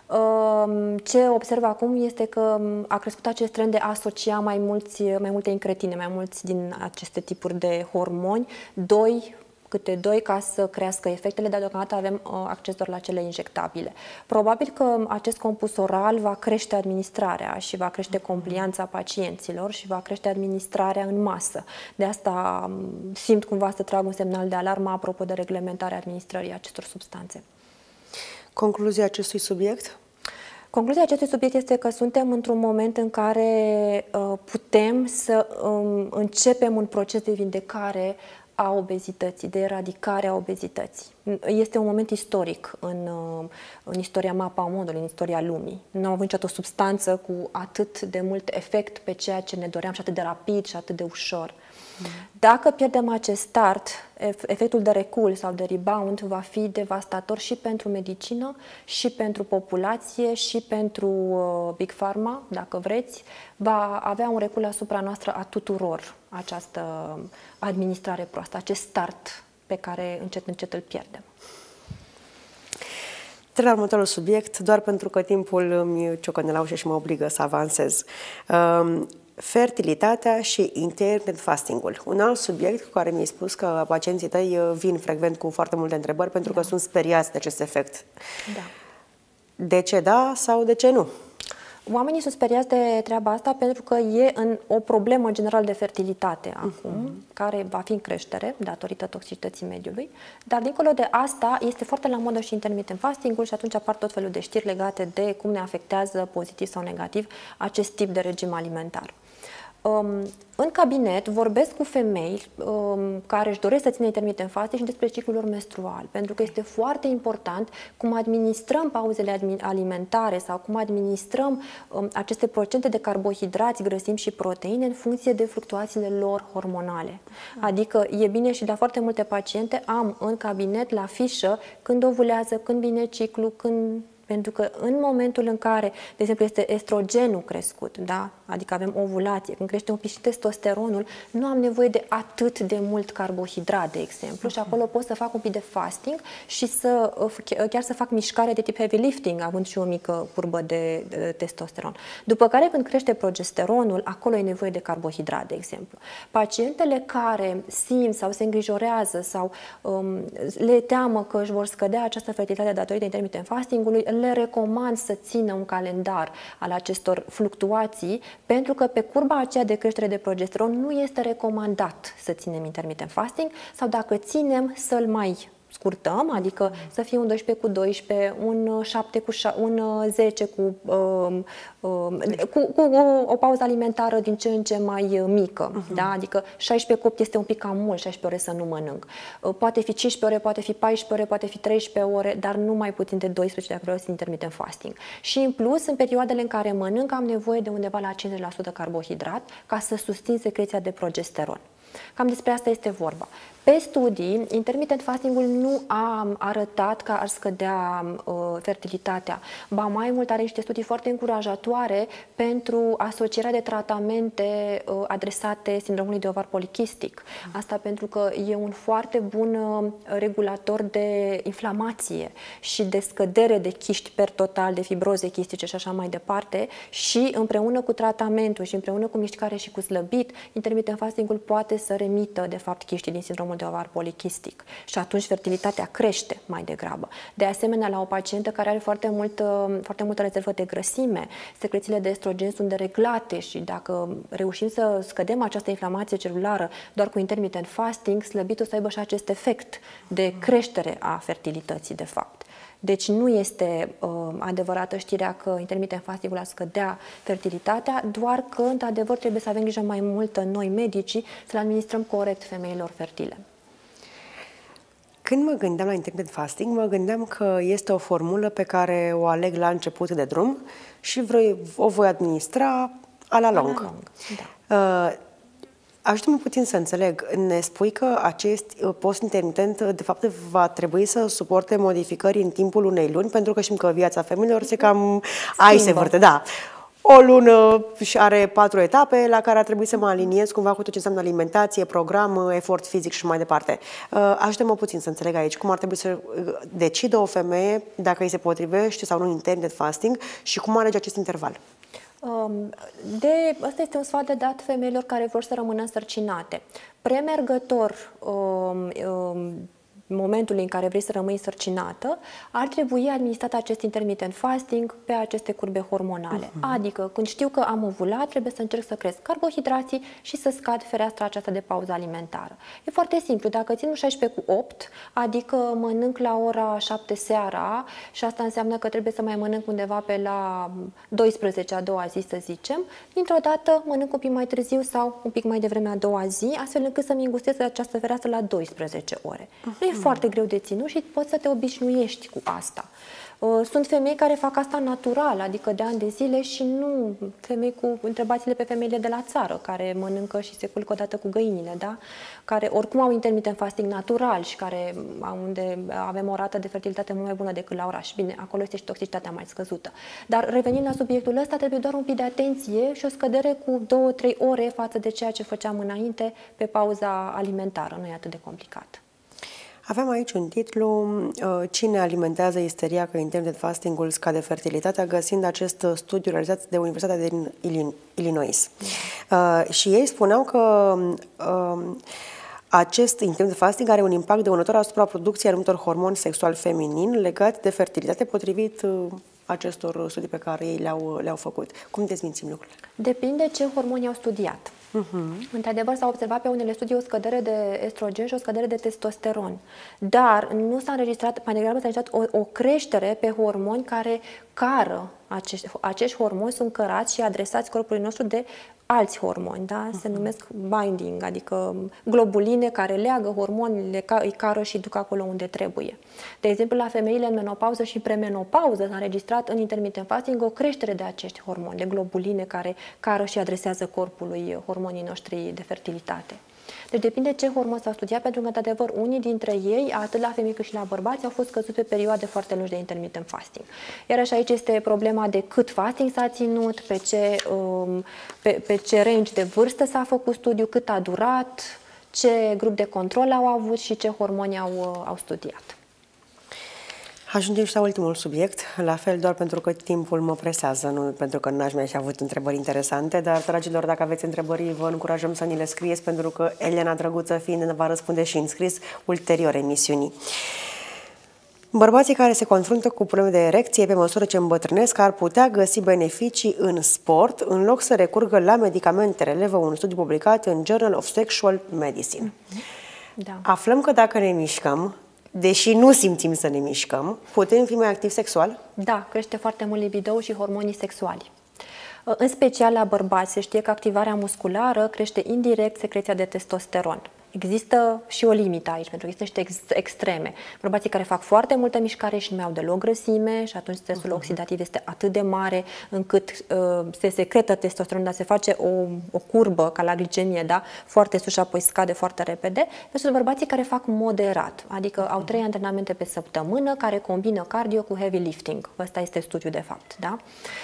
Speaker 2: Um, ce observ acum este că um, a crescut acest trend de a asocia mai, mulți, mai multe incretine, mai mulți din aceste tipuri de hormoni, doi câte doi ca să crească efectele, dar deocamdată avem uh, acces doar la cele injectabile. Probabil că acest compus oral va crește administrarea și va crește complianța pacienților și va crește administrarea în masă. De asta um, simt cumva să trag un semnal de alarmă apropo de reglementarea administrării acestor substanțe.
Speaker 1: Concluzia acestui subiect?
Speaker 2: Concluzia acestui subiect este că suntem într-un moment în care uh, putem să um, începem un proces de vindecare a obezității, de eradicare a obezității. Este un moment istoric în, uh, în istoria mapa modului, în istoria lumii. Nu am avut niciodată o substanță cu atât de mult efect pe ceea ce ne doream și atât de rapid și atât de ușor. Dacă pierdem acest start, efectul de recul sau de rebound va fi devastator și pentru medicină, și pentru populație, și pentru uh, Big Pharma, dacă vreți. Va avea un recul asupra noastră a tuturor această administrare proastă, acest start pe care încet, încet îl pierdem.
Speaker 1: Trec la următorul subiect, doar pentru că timpul îmi ciocănelaușe și mă obligă să avansez. Um, fertilitatea și intermittent fastingul. Un alt subiect cu care mi-ai spus că pacienții tăi uh, vin frecvent cu foarte multe întrebări pentru da. că sunt speriați de acest efect.
Speaker 2: Da.
Speaker 1: De ce da sau de ce nu?
Speaker 2: Oamenii sunt speriați de treaba asta pentru că e în o problemă general de fertilitate acum, uh-huh. care va fi în creștere datorită toxicității mediului, dar dincolo de asta este foarte la modă și intermittent fastingul și atunci apar tot felul de știri legate de cum ne afectează pozitiv sau negativ acest tip de regim alimentar. Um, în cabinet vorbesc cu femei um, care își doresc să țină intermitent fasting și despre ciclul lor menstrual, pentru că este foarte important cum administrăm pauzele alimentare sau cum administrăm um, aceste procente de carbohidrați, grăsimi și proteine în funcție de fluctuațiile lor hormonale. Adică e bine și la foarte multe paciente am în cabinet la fișă când ovulează, când vine ciclu, când pentru că în momentul în care, de exemplu, este estrogenul crescut, da? Adică avem ovulație, când crește un pic și testosteronul, nu am nevoie de atât de mult carbohidrat, de exemplu, și acolo pot să fac un pic de fasting și să chiar să fac mișcare de tip heavy lifting, având și o mică curbă de, de testosteron. După care, când crește progesteronul, acolo e nevoie de carbohidrat, de exemplu. Pacientele care simt sau se îngrijorează sau um, le teamă că își vor scădea această fertilitate datorită intermitent fastingului, le recomand să țină un calendar al acestor fluctuații, pentru că pe curba aceea de creștere de progesteron nu este recomandat să ținem intermittent fasting sau dacă ținem să-l mai scurtăm, adică să fie un 12 cu 12, un 7 cu 7, un 10 cu, uh, uh, cu, cu o, o pauză alimentară din ce în ce mai mică. Uh-huh. Da? Adică 16 cu 8 este un pic cam mult, 16 ore să nu mănânc. Uh, poate fi 15 ore, poate fi 14 ore, poate fi 13 ore, dar nu mai puțin de 12 dacă vreau să intermitent fasting. Și în plus, în perioadele în care mănânc, am nevoie de undeva la 50% carbohidrat ca să susțin secreția de progesteron. Cam despre asta este vorba. Pe studii, intermittent fastingul nu a arătat că ar scădea uh, fertilitatea. Ba mai mult are niște studii foarte încurajatoare pentru asocierea de tratamente uh, adresate sindromului de ovar polichistic. Asta pentru că e un foarte bun uh, regulator de inflamație și de scădere de chiști per total, de fibroze chistice și așa mai departe și împreună cu tratamentul și împreună cu mișcare și cu slăbit, intermittent fastingul poate să remită de fapt chiștii din sindromul de ovar polichistic și atunci fertilitatea crește mai degrabă. De asemenea, la o pacientă care are foarte, mult, foarte multă rezervă de grăsime, secrețiile de estrogen sunt dereglate și dacă reușim să scădem această inflamație celulară doar cu intermittent fasting, slăbitul să aibă și acest efect de creștere a fertilității, de fapt. Deci nu este uh, adevărată știrea că intermittent fastingul a scădea fertilitatea, doar că, într-adevăr, trebuie să avem grijă mai multă noi medicii să le administrăm corect femeilor fertile.
Speaker 1: Când mă gândeam la intermittent fasting, mă gândeam că este o formulă pe care o aleg la început de drum și vrei, o voi administra a la lung. A la lung da. uh, Ajută-mă puțin să înțeleg. Ne spui că acest uh, post intermitent, uh, de fapt, va trebui să suporte modificări în timpul unei luni, pentru că știm că viața femeilor se cam... Ai se vârte, da o lună și are patru etape la care ar trebui să mă aliniez cumva cu tot ce înseamnă alimentație, program, efort fizic și mai departe. Uh, ajută-mă puțin să înțeleg aici cum ar trebui să uh, decidă o femeie dacă îi se potrivește sau nu internet fasting și cum alege acest interval. Um,
Speaker 2: de, asta este un sfat de dat femeilor care vor să rămână însărcinate. Premergător um, um, momentul în care vrei să rămâi sărcinată, ar trebui administrat acest intermittent fasting pe aceste curbe hormonale. Uh-huh. Adică, când știu că am ovulat, trebuie să încerc să cresc carbohidrații și să scad fereastra aceasta de pauză alimentară. E foarte simplu. Dacă țin 16 cu 8, adică mănânc la ora 7 seara și asta înseamnă că trebuie să mai mănânc undeva pe la 12 a doua zi, să zicem, dintr-o dată mănânc un pic mai târziu sau un pic mai devreme a doua zi, astfel încât să-mi îngustez această fereastră la 12 ore. Uh-huh. Nu e foarte greu de ținut și poți să te obișnuiești cu asta. Uh, sunt femei care fac asta natural, adică de ani de zile și nu femei cu, întrebați pe femeile de la țară, care mănâncă și se culcă odată cu găinile, da? care oricum au intermittent fasting natural și care unde avem o rată de fertilitate mult mai bună decât la oraș. Bine, acolo este și toxicitatea mai scăzută. Dar revenind la subiectul ăsta, trebuie doar un pic de atenție și o scădere cu 2-3 ore față de ceea ce făceam înainte pe pauza alimentară. Nu e atât de complicat.
Speaker 1: Avem aici un titlu, uh, Cine alimentează isteria că internet fastingul scade fertilitatea, găsind acest studiu realizat de Universitatea din Illinois. Uh, și ei spuneau că um, acest internet fasting are un impact dăunător asupra producției anumitor hormoni sexual feminin legat de fertilitate potrivit uh, acestor studii pe care ei le-au, le-au făcut. Cum dezmințim lucrurile?
Speaker 2: Depinde ce hormoni au studiat. Uh-huh. Într-adevăr, s-a observat pe unele studii o scădere de estrogen și o scădere de testosteron. Dar nu s-a înregistrat, mai degrabă s-a înregistrat o, o creștere pe hormoni care cară acești, acești hormoni sunt cărați și adresați corpului nostru de alți hormoni, da? se numesc binding, adică globuline care leagă hormonile, îi cară și duc acolo unde trebuie. De exemplu, la femeile în menopauză și premenopauză s-a înregistrat în intermittent fasting o creștere de acești hormoni, de globuline care cară și adresează corpului hormonii noștri de fertilitate. Deci depinde ce hormon s-au studiat, pentru că, într-adevăr, unii dintre ei, atât la femei cât și la bărbați, au fost căzuți pe perioade foarte lungi de intermittent fasting. Iar așa aici este problema de cât fasting s-a ținut, pe ce, um, pe, pe ce range de vârstă s-a făcut studiu, cât a durat, ce grup de control au avut și ce hormoni au, uh, au studiat.
Speaker 1: Ajungem și la ultimul subiect, la fel doar pentru că timpul mă presează, nu pentru că n-aș mai fi avut întrebări interesante, dar, dragilor, dacă aveți întrebări, vă încurajăm să ni le scrieți, pentru că Elena Drăguță fiind ne va răspunde și în scris ulterior emisiunii. Bărbații care se confruntă cu probleme de erecție pe măsură ce îmbătrânesc ar putea găsi beneficii în sport în loc să recurgă la medicamente, relevă un studiu publicat în Journal of Sexual Medicine. Da. Aflăm că dacă ne mișcăm, deși nu simțim să ne mișcăm, putem fi mai activ sexual?
Speaker 2: Da, crește foarte mult libido și hormonii sexuali. În special la bărbați se știe că activarea musculară crește indirect secreția de testosteron. Există și o limită aici, pentru că există niște ex- extreme. Bărbații care fac foarte multă mișcare și nu mai au deloc grăsime și atunci stresul uh-huh. oxidativ este atât de mare încât uh, se secretă testosteron, dar se face o, o curbă ca la glicemie, da? foarte sus și apoi scade foarte repede. Sunt bărbații care fac moderat, adică uh-huh. au trei antrenamente pe săptămână care combină cardio cu heavy lifting. Ăsta este studiul de fapt. Da?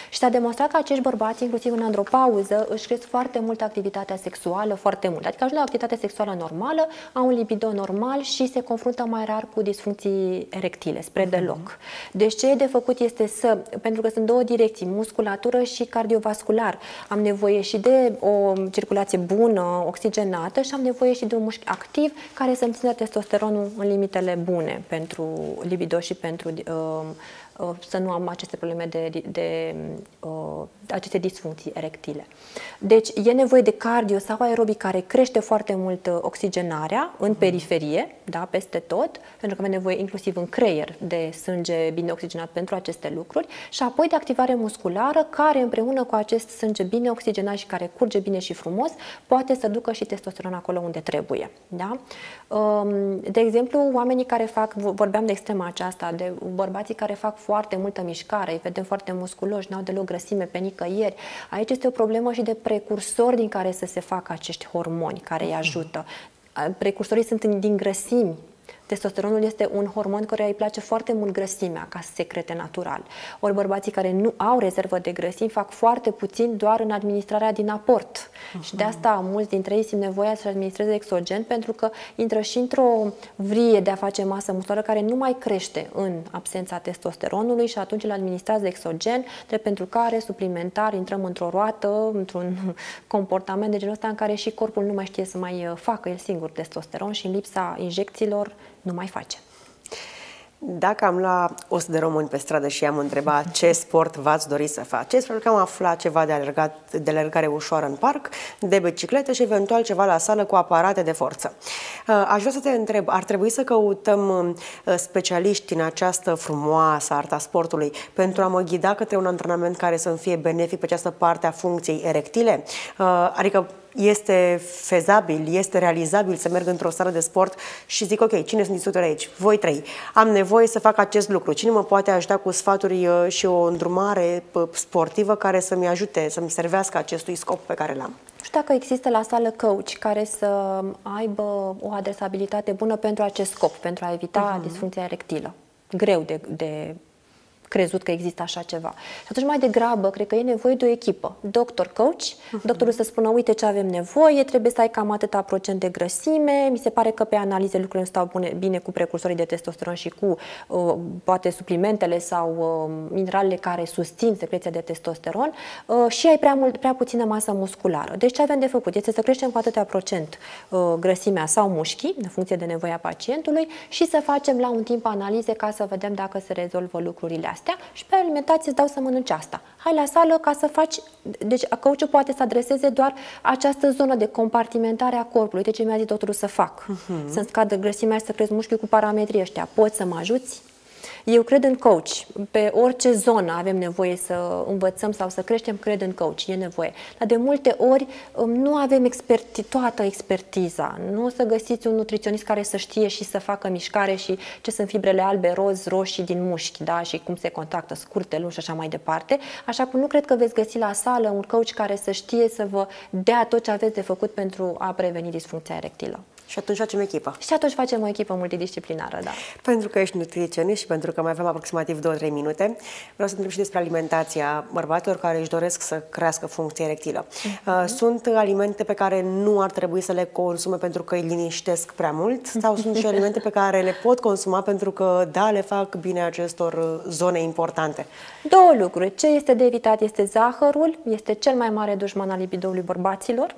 Speaker 2: Și s-a demonstrat că acești bărbați, inclusiv în andropauză, își cresc foarte mult activitatea sexuală, foarte mult. Adică ajung la activitate sexuală normală normală, au un libido normal și se confruntă mai rar cu disfuncții erectile, spre mhm. deloc. Deci ce e de făcut este să, pentru că sunt două direcții, musculatură și cardiovascular, am nevoie și de o circulație bună, oxigenată și am nevoie și de un mușchi activ care să-mi țină testosteronul în limitele bune pentru libido și pentru uh, Uh, să nu am aceste probleme de, de, de uh, aceste disfuncții erectile. Deci e nevoie de cardio sau aerobic care crește foarte mult uh, oxigenarea în mhm. periferie, da, peste tot, pentru că avem nevoie inclusiv în creier de sânge bine oxigenat pentru aceste lucruri și apoi de activare musculară care împreună cu acest sânge bine oxigenat și care curge bine și frumos poate să ducă și testosteron acolo unde trebuie. Da? Um, de exemplu, oamenii care fac, vorbeam de extrema aceasta, de bărbații care fac foarte multă mișcare, îi vedem foarte musculoși, n-au deloc grăsime pe nicăieri. Aici este o problemă și de precursori din care să se facă acești hormoni care îi ajută. Precursorii sunt din grăsimi, Testosteronul este un hormon care îi place foarte mult grăsimea ca secrete natural. Ori bărbații care nu au rezervă de grăsimi fac foarte puțin doar în administrarea din aport. Uh-huh. Și de asta mulți dintre ei simt nevoia să administreze exogen pentru că intră și într-o vrie de a face masă musculară care nu mai crește în absența testosteronului și atunci îl administrează exogen, de pentru care suplimentar intrăm într-o roată, într-un comportament de genul ăsta în care și corpul nu mai știe să mai facă el singur testosteron și în lipsa injecțiilor nu mai face.
Speaker 1: Dacă am luat 100 de români pe stradă și i-am întrebat ce sport v-ați dori să faceți, pentru că am aflat ceva de, alergat, de alergare ușoară în parc, de bicicletă și eventual ceva la sală cu aparate de forță. Uh, aș vrea să te întreb, ar trebui să căutăm uh, specialiști în această frumoasă arta sportului pentru a mă ghida către un antrenament care să-mi fie benefic pe această parte a funcției erectile? Uh, adică este fezabil, este realizabil să merg într-o sală de sport și zic, ok, cine sunt instructori aici? Voi trei. Am nevoie să fac acest lucru. Cine mă poate ajuta cu sfaturi uh, și o îndrumare uh, sportivă care să-mi ajute, să-mi servească acestui scop pe care l-am?
Speaker 2: Nu știu dacă există la sală coach care să aibă o adresabilitate bună pentru acest scop, pentru a evita uh-huh. disfuncția erectilă. Greu de, de crezut că există așa ceva. Și atunci mai degrabă, cred că e nevoie de o echipă. Doctor, coach, uh-huh. doctorul să spună, uite ce avem nevoie, trebuie să ai cam atâta procent de grăsime, mi se pare că pe analize lucrurile nu stau bune, bine cu precursorii de testosteron și cu uh, poate suplimentele sau uh, mineralele care susțin secreția de testosteron uh, și ai prea, mult, prea puțină masă musculară. Deci ce avem de făcut? Este să creștem cu atâtea procent uh, grăsimea sau mușchii, în funcție de nevoia pacientului și să facem la un timp analize ca să vedem dacă se rezolvă lucrurile astea astea și pe alimentație îți dau să mănânci asta. Hai la sală ca să faci... Deci coachul poate să adreseze doar această zonă de compartimentare a corpului. Uite ce mi-a zis doctorul să fac. Uh-huh. Să-mi scadă grăsimea și să crezi mușchiul cu parametrii ăștia. Poți să mă ajuți? Eu cred în coach. Pe orice zonă avem nevoie să învățăm sau să creștem, cred în coach. E nevoie. Dar de multe ori um, nu avem experti, toată expertiza. Nu o să găsiți un nutriționist care să știe și să facă mișcare și ce sunt fibrele albe, roz, roșii din mușchi, da? și cum se contactă, scurte, lungi și așa mai departe. Așa că nu cred că veți găsi la sală un coach care să știe să vă dea tot ce aveți de făcut pentru a preveni disfuncția erectilă.
Speaker 1: Și atunci facem echipă.
Speaker 2: Și atunci facem o echipă multidisciplinară, da.
Speaker 1: Pentru că ești nutriționist și pentru că mai avem aproximativ 2-3 minute, vreau să întreb și despre alimentația bărbaților care își doresc să crească funcția erectilă. Uh-huh. Sunt alimente pe care nu ar trebui să le consume pentru că îi liniștesc prea mult sau sunt și alimente pe care le pot consuma pentru că, da, le fac bine acestor uh, zone importante?
Speaker 2: Două lucruri. Ce este de evitat este zahărul, este cel mai mare dușman al libidoului bărbaților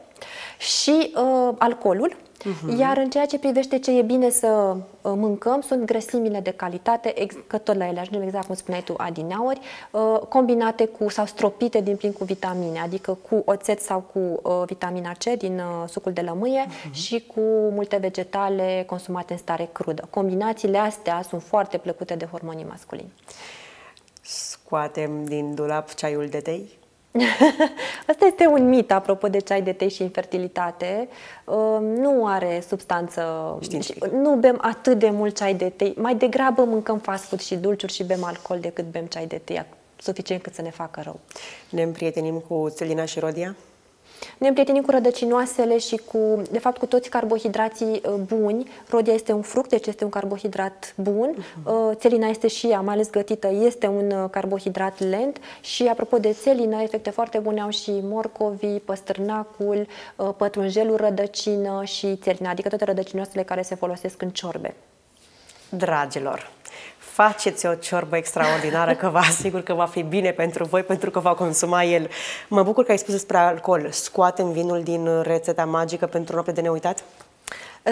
Speaker 2: și uh, alcoolul Uh-huh. Iar în ceea ce privește ce e bine să uh, mâncăm, sunt grăsimile de calitate, ex- că tot la ele ajungem exact cum spuneai tu, adineauri, uh, combinate cu sau stropite din plin cu vitamine, adică cu oțet sau cu uh, vitamina C din uh, sucul de lămâie uh-huh. și cu multe vegetale consumate în stare crudă. Combinațiile astea sunt foarte plăcute de hormonii masculini.
Speaker 1: Scoatem din dulap ceaiul de tei?
Speaker 2: Asta este un mit apropo de ceai de tei și infertilitate. Uh, nu are substanță,
Speaker 1: Științific.
Speaker 2: nu bem atât de mult ceai de tei. Mai degrabă mâncăm fast food și dulciuri și bem alcool decât bem ceai de tei, suficient cât să ne facă rău.
Speaker 1: Ne împrietenim cu Țelina și Rodia?
Speaker 2: Ne împrietenim cu rădăcinoasele și cu, de fapt, cu toți carbohidrații uh, buni. Rodia este un fruct, deci este un carbohidrat bun. Uh-huh. Țelina este și ea, mai ales gătită, este un uh, carbohidrat lent. Și apropo de țelină, efecte foarte bune au și morcovii, păstrânacul, uh, pătrunjelul rădăcină și țelina, adică toate rădăcinoasele care se folosesc în ciorbe.
Speaker 1: Dragilor, faceți o ciorbă extraordinară, că vă asigur că va fi bine pentru voi, pentru că va consuma el. Mă bucur că ai spus despre alcool. Scoatem vinul din rețeta magică pentru noapte de neuitat?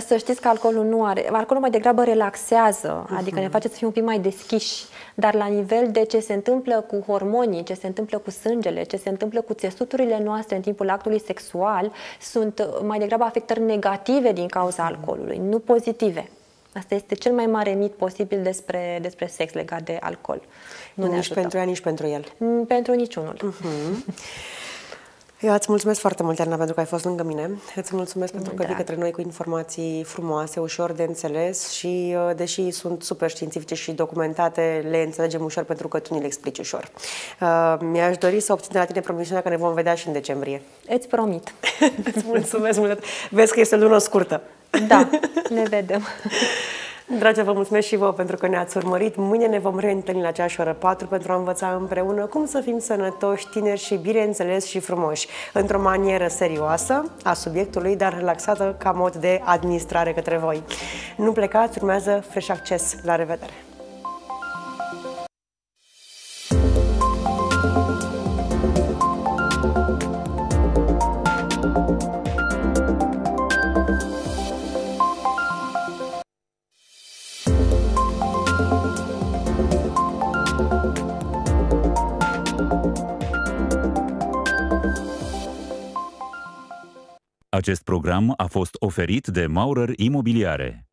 Speaker 2: Să știți că alcoolul nu are. Alcoolul mai degrabă relaxează, uh-huh. adică ne face să fim un pic mai deschiși, dar la nivel de ce se întâmplă cu hormonii, ce se întâmplă cu sângele, ce se întâmplă cu țesuturile noastre în timpul actului sexual, sunt mai degrabă afectări negative din cauza alcoolului, nu pozitive. Asta este cel mai mare mit posibil despre, despre sex legat de alcool.
Speaker 1: Nu nici ajută. pentru ea, nici pentru el.
Speaker 2: Pentru niciunul.
Speaker 1: Uh-huh. Eu îți mulțumesc foarte mult, Iarna, pentru că ai fost lângă mine. Îți mulțumesc pentru că da. vii către noi cu informații frumoase, ușor de înțeles și, uh, deși sunt super științifice și documentate, le înțelegem ușor pentru că tu ni le explici ușor. Uh, mi-aș dori să obțin de la tine promisiunea că ne vom vedea și în decembrie.
Speaker 2: Îți promit.
Speaker 1: îți mulțumesc mult. Vezi că este o lună scurtă.
Speaker 2: Da, ne vedem.
Speaker 1: Dragi, vă mulțumesc și vouă pentru că ne-ați urmărit. Mâine ne vom reîntâlni la aceeași oră 4 pentru a învăța împreună cum să fim sănătoși, tineri și bineînțeles și frumoși, într-o manieră serioasă a subiectului, dar relaxată ca mod de administrare către voi. Nu plecați, urmează Fresh Access. La revedere!
Speaker 3: Acest program a fost oferit de Maurer Imobiliare.